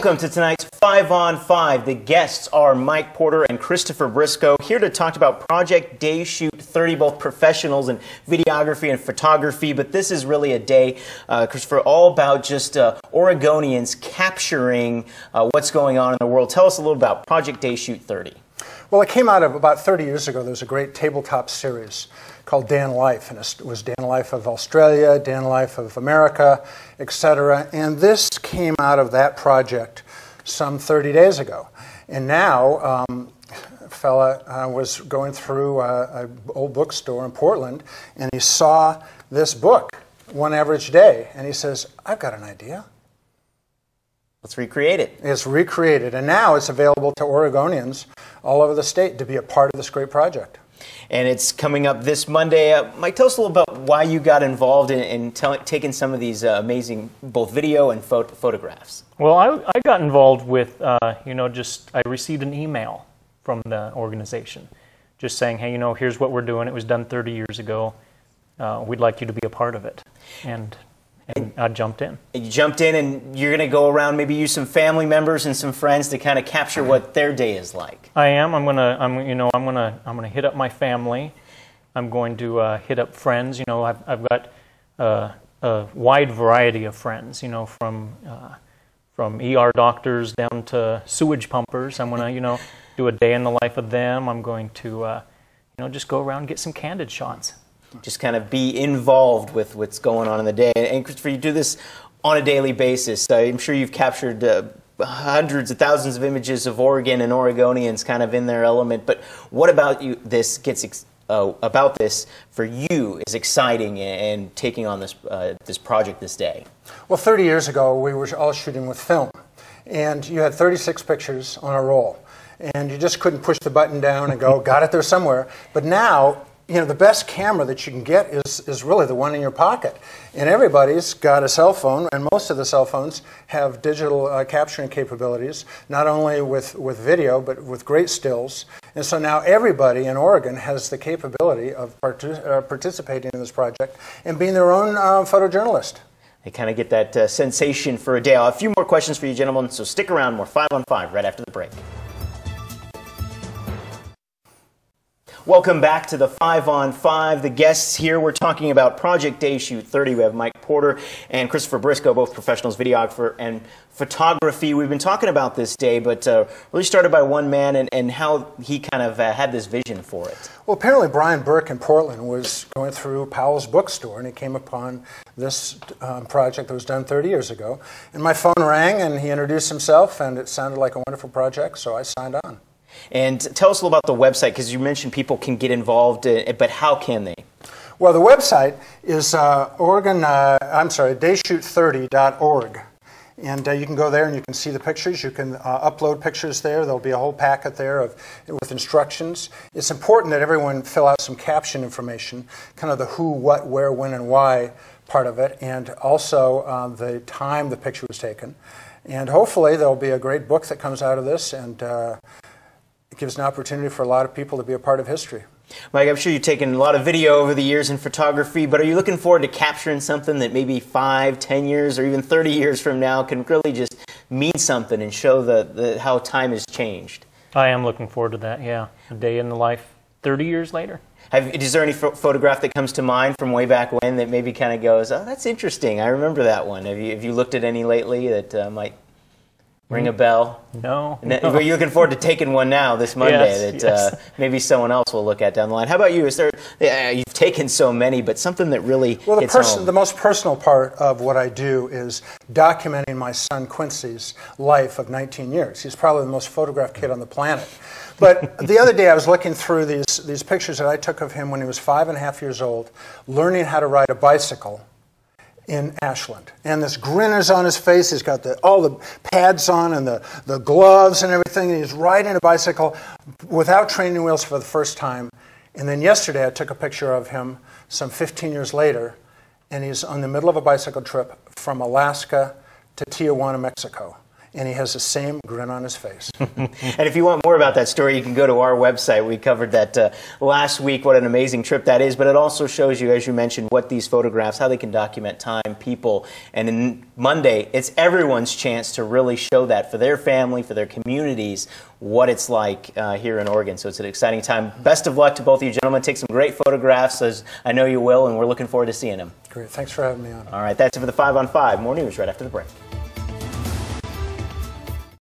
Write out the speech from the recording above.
Welcome to tonight's Five on Five. The guests are Mike Porter and Christopher Briscoe here to talk about Project Day Shoot 30, both professionals in videography and photography. But this is really a day, uh, Christopher, all about just uh, Oregonians capturing uh, what's going on in the world. Tell us a little about Project Day Shoot 30. Well, it came out of about 30 years ago. There was a great tabletop series called Dan Life, and it was Dan Life of Australia, Dan Life of America, etc. And this came out of that project some 30 days ago. And now, um, a fella uh, was going through an old bookstore in Portland, and he saw this book, One Average Day, and he says, I've got an idea. Let's recreate it. It's recreated, and now it's available to Oregonians all over the state to be a part of this great project and it's coming up this Monday. Uh, Mike, tell us a little about why you got involved in, in taking some of these uh, amazing both video and photographs. Well, I, I, got involved with, uh, you know, just I received an email from the organization just saying, hey, you know, here's what we're doing. It was done 30 years ago. Uh, we'd like you to be a part of it. And and I jumped in. You jumped in, and you're going to go around, maybe use some family members and some friends to kind of capture what their day is like. I am. I'm gonna. I'm. You know. I'm gonna. I'm gonna hit up my family. I'm going to uh, hit up friends. You know. I've. I've got uh, a wide variety of friends. You know, from uh, from ER doctors down to sewage pumpers. I'm gonna. You know, do a day in the life of them. I'm going to. Uh, you know, just go around and get some candid shots just kind of be involved with what's going on in the day. And Christopher, you do this on a daily basis. I'm sure you've captured uh, hundreds of thousands of images of Oregon and Oregonians kind of in their element. But what about you? This gets uh, about this for you is exciting and taking on this uh, this project this day. Well, 30 years ago, we were all shooting with film, and you had 36 pictures on a roll and you just couldn't push the button down and go, got it there somewhere. But now you know, the best camera that you can get is, is really the one in your pocket. And everybody's got a cell phone, and most of the cell phones have digital uh, capturing capabilities, not only with, with video, but with great stills. And so now everybody in Oregon has the capability of partic uh, participating in this project and being their own uh, photojournalist. They kind of get that uh, sensation for a day. A few more questions for you, gentlemen, so stick around. More 5 on 5 right after the break. Welcome back to the Five on Five. The guests here, we're talking about Project Day Shoot 30. We have Mike Porter and Christopher Briscoe, both professionals, videographer and photography. We've been talking about this day, but uh, really started by one man and, and how he kind of uh, had this vision for it. Well, apparently Brian Burke in Portland was going through Powell's bookstore and he came upon this um, project that was done 30 years ago. And my phone rang and he introduced himself and it sounded like a wonderful project, so I signed on. And tell us a little about the website because you mentioned people can get involved, uh, but how can they? Well, the website is uh, Oregon, uh, I'm sorry, dayshoot30.org. And uh, you can go there and you can see the pictures. You can uh, upload pictures there. There'll be a whole packet there of, with instructions. It's important that everyone fill out some caption information, kind of the who, what, where, when, and why part of it, and also uh, the time the picture was taken. And hopefully there'll be a great book that comes out of this, and uh, gives an opportunity for a lot of people to be a part of history. Mike, I'm sure you've taken a lot of video over the years in photography, but are you looking forward to capturing something that maybe five, ten years, or even 30 years from now can really just mean something and show the, the how time has changed? I am looking forward to that, yeah. A day in the life 30 years later. Have, is there any photograph that comes to mind from way back when that maybe kind of goes, oh, that's interesting. I remember that one. Have you, have you looked at any lately that uh, might ring a bell? No. no. Are you looking forward to taking one now this Monday yes, that yes. Uh, maybe someone else will look at down the line? How about you? Is there uh, you've taken so many, but something that really well, the person, the most personal part of what I do is documenting my son Quincy's life of 19 years. He's probably the most photographed kid on the planet. But the other day I was looking through these these pictures that I took of him when he was five and a half years old, learning how to ride a bicycle in Ashland. And this grin is on his face. He's got the, all the pads on and the, the gloves and everything. And he's riding a bicycle without training wheels for the first time. And then yesterday I took a picture of him some 15 years later, and he's on the middle of a bicycle trip from Alaska to Tijuana, Mexico. And he has the same grin on his face. and if you want more about that story, you can go to our website. We covered that uh, last week, what an amazing trip that is. But it also shows you, as you mentioned, what these photographs, how they can document time, people. And in Monday, it's everyone's chance to really show that for their family, for their communities, what it's like uh, here in Oregon. So it's an exciting time. Best of luck to both of you gentlemen. Take some great photographs, as I know you will, and we're looking forward to seeing them. Great. Thanks for having me on. All right, that's it for the Five on Five. More news right after the break.